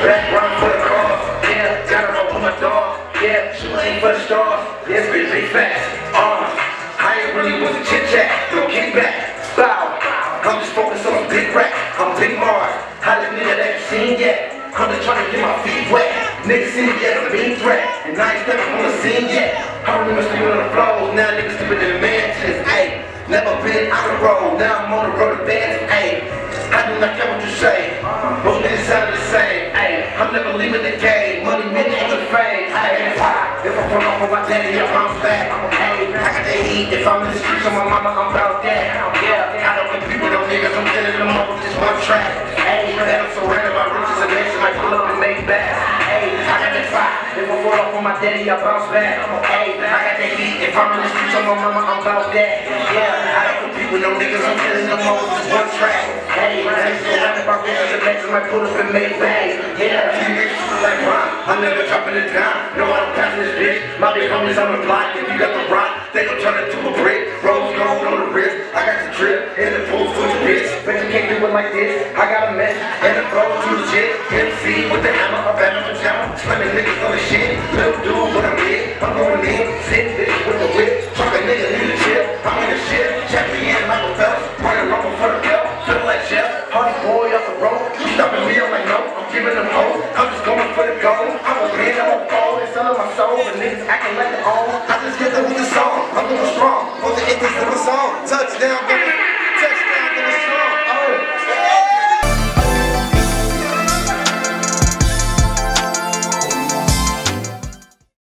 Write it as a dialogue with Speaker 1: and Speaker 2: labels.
Speaker 1: Background for the cause. Yeah, gotta roll with my dog. Yeah, shooting for the stars. Spit big fast. Uh, I ain't really with the chit chat. No kickback. Bow. I'm just focused on big rap. I'm Big Mars. Hottest nigga that you seen yet. I'm just trying to get my feet wet. Niggas see me as a mean threat. And I ain't stepping on the scene yet. I remember sleeping on the floors. Now niggas sleeping in the mansions. Ayy. Never been out of the road. Now I'm on the road to dance. Ayy. I do not care what you say. I'm never leaving the game. Money, minute, and the fame. Ayy. If I fall off of my daddy, I bounce back. Ayy. I got the heat. If I'm in the streets on my mama, I'm about that. Yeah. I don't compete with no niggas. I'm killing them up with this one track. Ayy. And I'm surrounded by riches and nations. Might pull up and make back. Ayy. I got that fire. If I fall off on my daddy, I bounce back. Ayy. I got that heat. If I'm in the streets on my mama, I'm about that. Yeah. I don't compete with no niggas. I'm killing them up with this one track. Ayy. And. Might pull up and make back. Yeah. Like Ron, I'm never dropping it down. No, I don't pass this bitch. My big homies on the block. If you got the rock, they gon' turn it to a brick. Rose gold on the wrist. I got the drip in the pool for the bitch. But you can't do it like this. I got a mess and the flow too legit. MC time with all